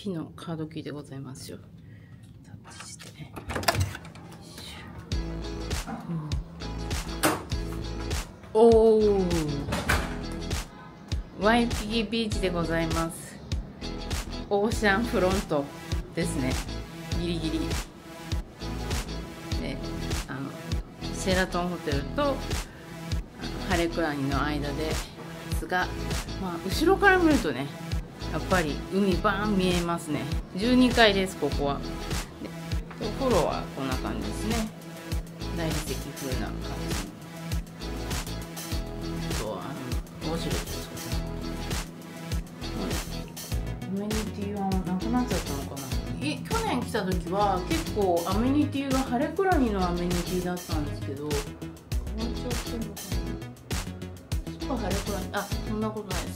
木のカードキーでございますよ。タッチして。ね、うん、おおワイピギビーチでございます。オーシャンフロントですね。ギリギリ。であのシェラトンホテルとハレクラニの間ですが、まあ、後ろから見るとねやっぱり海バーン見えますね。12階ですここは。お風呂はこんな感じですね。大理石風な感じ。あとは面白いですアメニティはなくなっちゃったのかな。え去年来た時は結構アメニティが晴れくらみのアメニティだったんですけど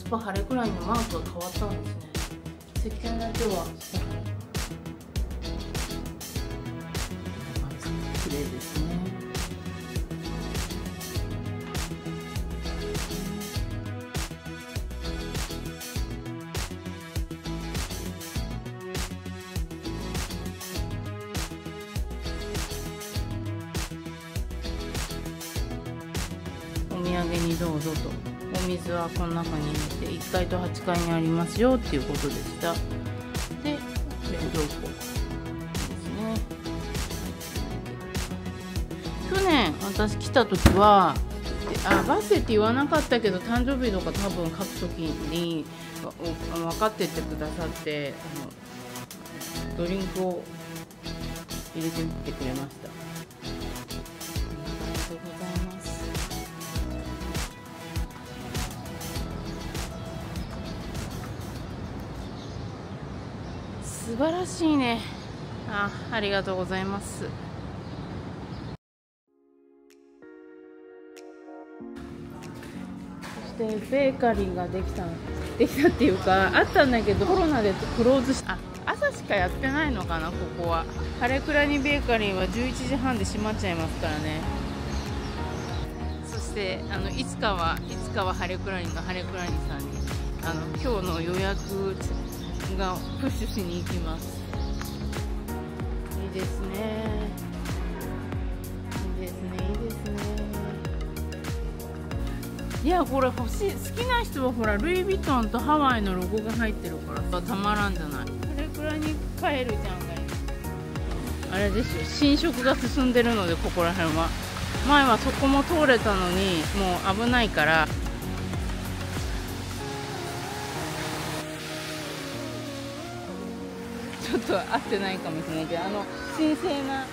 スパ晴れくらいのマークが変わったんですね石鹸だけは綺麗ですねお土産にどうぞと。水はこの中に入れて1階と8階にありますよっていうことでした。で冷蔵庫。ですね。去年私来た時はあバッセって言わなかったけど誕生日とか多分書く時に分かっててくださってあのドリンクを入れてみてくれました。素晴らしいね。あありがとうございます。そしてベーカリーができた。できたっていうかあったんだけどコロナでクローズしあ朝しかやってないのかなここは。ハレクラニベーカリーは11時半で閉まっちゃいますからね。そしてあのいつかはいつかはハレクラニのハレクラニさんにあの今日の予約がプッシュしに行きます。いいですね。いいですねいいですね。いやこれ欲しい好きな人はほらルイ・ヴィトンとハワイのロゴが入ってるからさたまらんじゃない。これくらいに帰るじゃんがあれですよ侵食が進んでるのでここら辺は。前はそこも通れたのにもう危ないからと合ってないかもしれないけどあの神聖なあ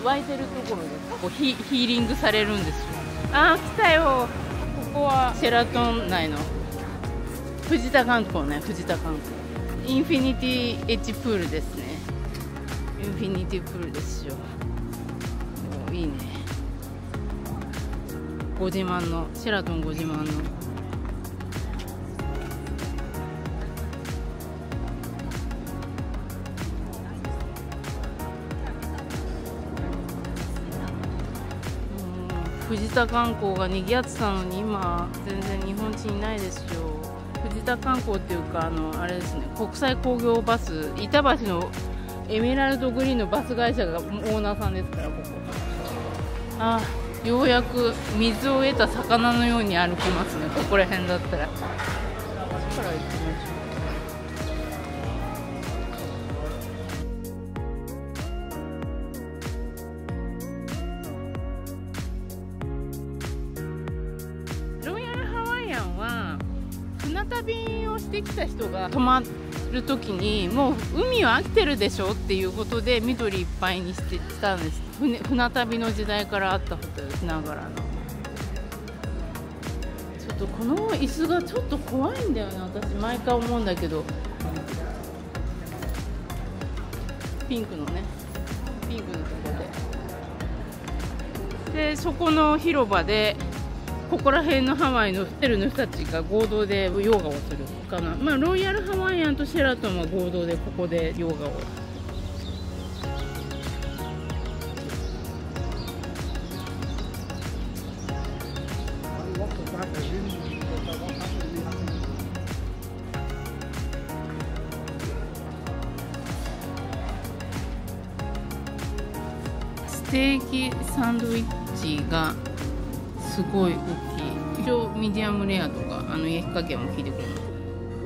の湧いてるところでこうヒヒーリングされるんですよ。ああ来たよ。ここは。シェラトン内の。藤田観光ね藤田観光。インフィニティエッジプールですね。インフィニティプールですよ。いいね。ご自慢のシェラトンご自慢の藤田観光が賑わってたのに今全然日本人いないですよ。藤田観光っていうかあのあれですね国際工業バス板橋のエメラルドグリーンのバス会社がオーナーさんですからここ。あようやく水を得た魚のように歩きますね。ここら辺だったら。から行きましょう旅をしてきた人が泊まる時にもう海は飽きてるでしょっていうことで緑いっぱいにしてたんです船船旅の時代からあったホテルながらの。ちょっとこの椅子がちょっと怖いんだよね私毎回思うんだけど。ピンクのね。ピンクのとこで。でそこの広場でここら辺のハワイのホテルの人たちが合同でヨガをするかな、まあ、ロイヤルハワイアンとシェラトンは合同でここでヨガを。ステーキサンドイッチがすごい大きい。一応ミディアムレアとかあの焼き加減も聞いてくれます。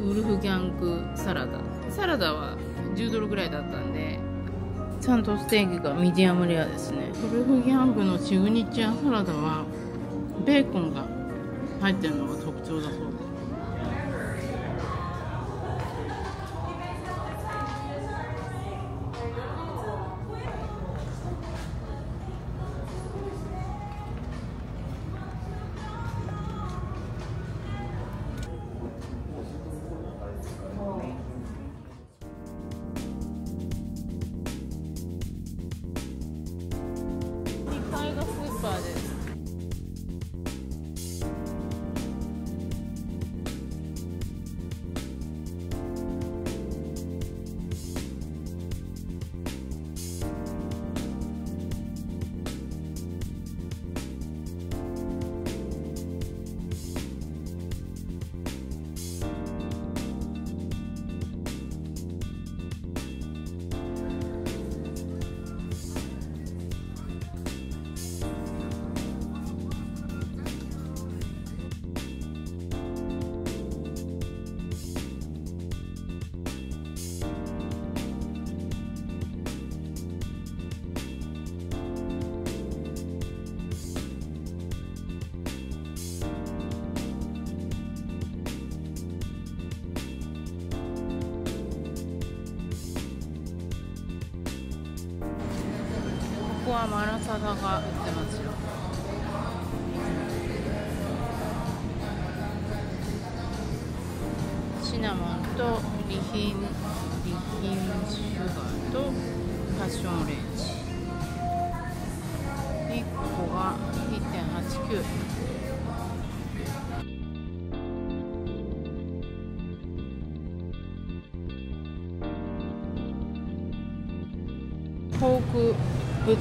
ウルフギャングサラダサラダは10ドルぐらいだったんで。ちゃんとステーキがミディアムレアですね。ウルフギャングのシグニチュアサラダはベーコンが入ってるのが特徴だそうですサダが売ってますよ。シナモンとリヒンリヒンシュガーとパッションオレンジ。1個が1.89ポ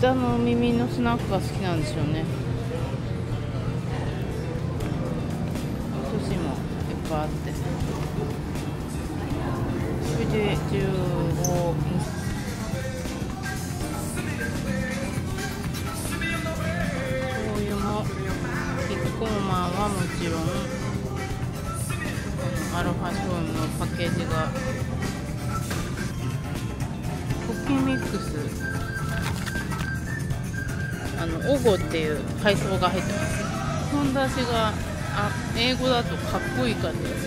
豚の耳のスナックが好きなんですよね。寿司もいっぱいあって。それで15あのオゴっていう海藻が入ってます。本出しがあ英語だとかっこいい感じです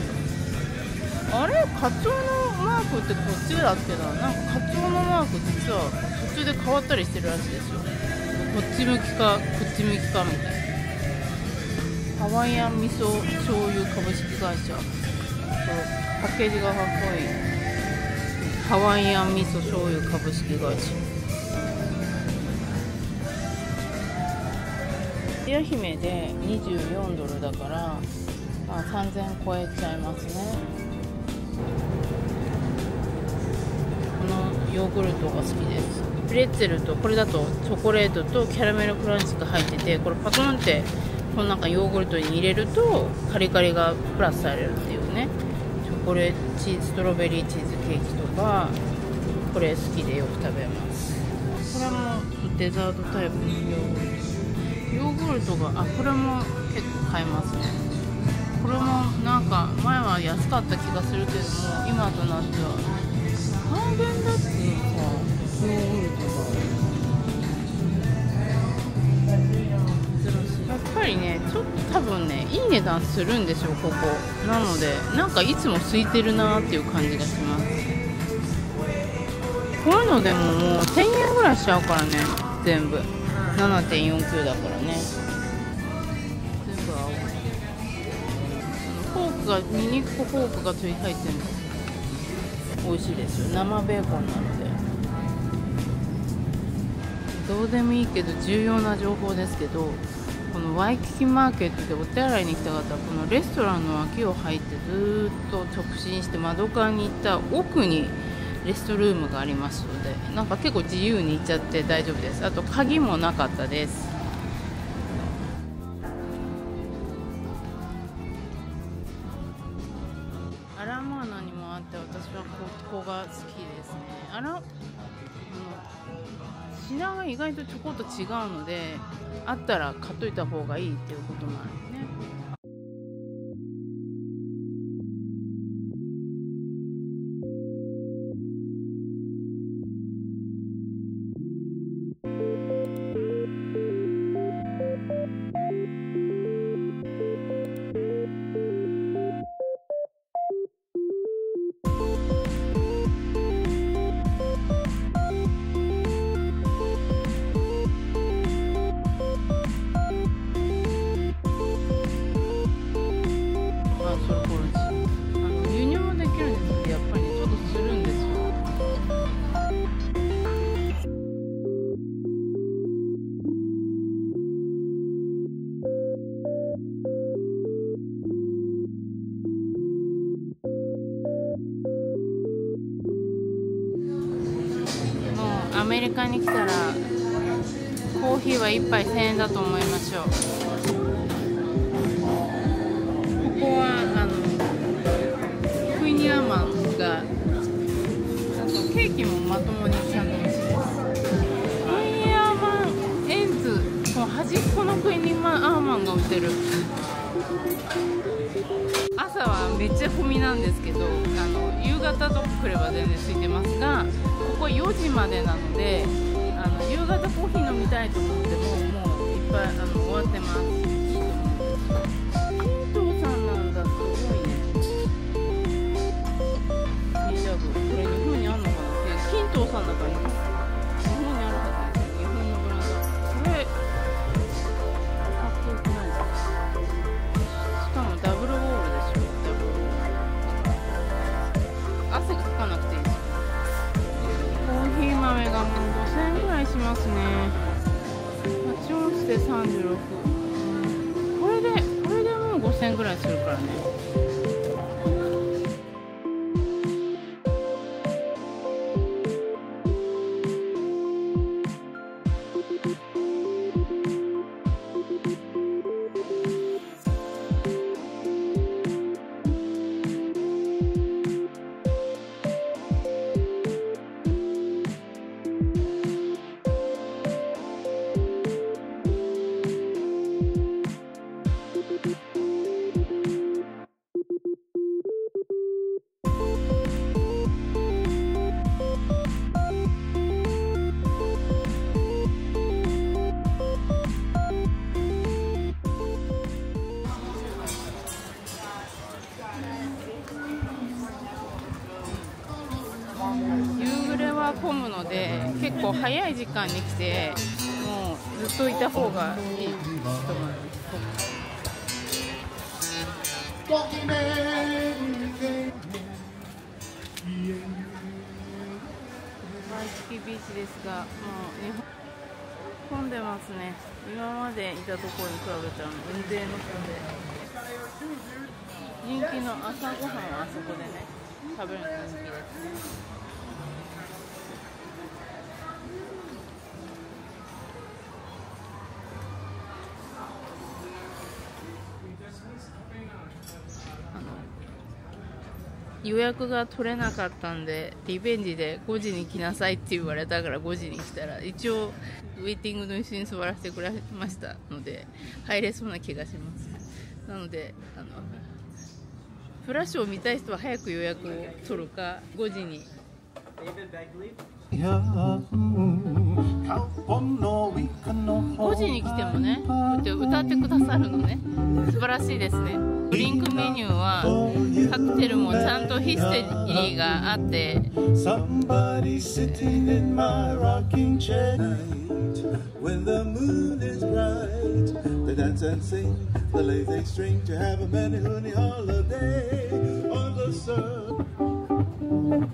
あれカツオのマークってこっちだっけな？なんかカツオのマーク実は途中で変わったりしてるらしいですよ。こっち向きかこっち向きかみたいな。ハワイアン味噌醤油株式会社。パッケージがかっこいい。ハワイアン味噌醤油株式会社ヤ姫で24ドルだから、まあ、3000超えちゃいますねこのヨーグルトが好きですプレッツェルとこれだとチョコレートとキャラメルクランチが入っててこれパコンってこの中ヨーグルトに入れるとカリカリがプラスされるっていうねチョコレーチーズストロベリーチーズケーキとかこれ好きでよく食べますこれもデザートタイプのヨーグルトヨーグルトがあこれも結構買えますね。これもなんか前は安かった気がするけども今となっては。ハーゲンダッツのさヨーグルトがやっぱりね。ちょっと多分ねいい値段するんですよここ。なのでなんかいつも空いてるなーっていう感じがします。こういうのでももう1000円ぐらいしちゃうからね全部。7.49だからね。全部青フォークがミニッコフォークがつい入ってるの。美味しいですよ。生ベーコンなので。どうでもいいけど重要な情報ですけどこのワイキキマーケットでお手洗いに来た方はこのレストランの脇を入ってずーっと直進して窓側に行った奥にレストルームがありますのでなんか結構自由に行っちゃって大丈夫です。あと鍵もなかったです。アラモアナにもあって私はここが好きですね。アラあの品が意外とちょこっと違うのであったら買っといた方がいいっていうこともある。カに来たらコーヒーは1杯1000円だと思いましょう。ここはあのクイニアマンがあとケーキもまともにちゃんと美味しいですクイニアマンエンズこの端っこのクイニアマンが売ってる。朝はめっちゃ混みなんですけどあの夕方とか来れば全然空いてますがここ4時までなのであの夕方コーヒー飲みたいと思ってももういっぱいあの終わってます。いいと思います金藤さんなんだすごいね。リジャブこれ日本にあんのかな？金藤さんだからオンスで36間に来てもうずっといた方がいい。と思いますワイキキビーチですがもう日本混んでますね今までいたところに比べたら運転の差で人気の朝ごはんはあそこでね食べるの人気です。予約が取れなかったんでリベンジで5時に来なさいって言われたから5時に来たら一応ウェイティングの椅子に座らせてくれましたので入れそうな気がします。なのであのフラッシュを見たい人は早く予約を取るか5時に。5時に来てもね、こうやって歌ってくださるのね、素晴らしいですね、ドリンクメニューは、カクテルもちゃんとヒステリーがあって、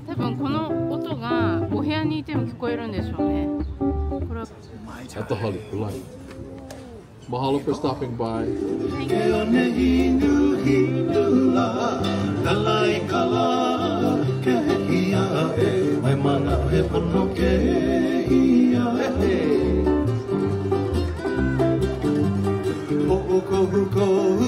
多分この音がお部屋にいても聞こえるんでしょうね。at the Holy Polite. Mahalo for stopping by. Thank you.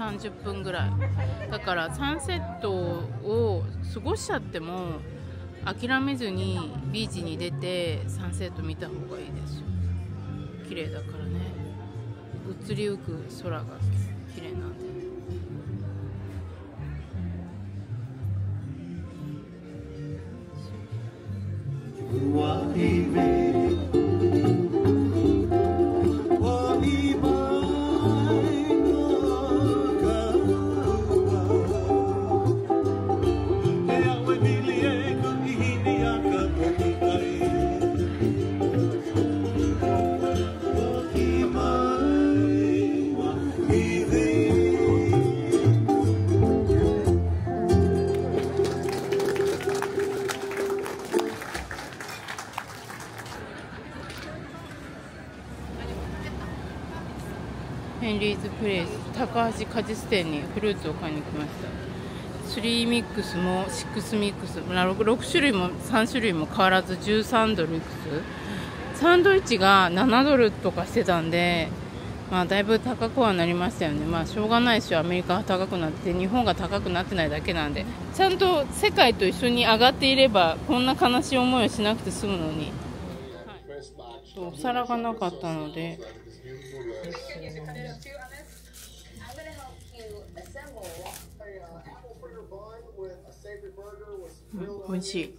30分ぐらい。だからサンセットを過ごしちゃっても諦めずにビーチに出てサンセット見た方がいいですよ。綺麗だからね。移りゆく空が綺麗なんで。ヘ高橋果実店にフルーツを買いに来ました。3ミックスも6ミックスまあ 6, 6種類も3種類も変わらず13ドルいくつ。サンドイッチが7ドルとかしてたんでまあだいぶ高くはなりましたよね。まあしょうがないですよアメリカが高くなって日本が高くなってないだけなんで。ちゃんと世界と一緒に上がっていればこんな悲しい思いをしなくて済むのに、はい、お皿がなかったので。嗯回去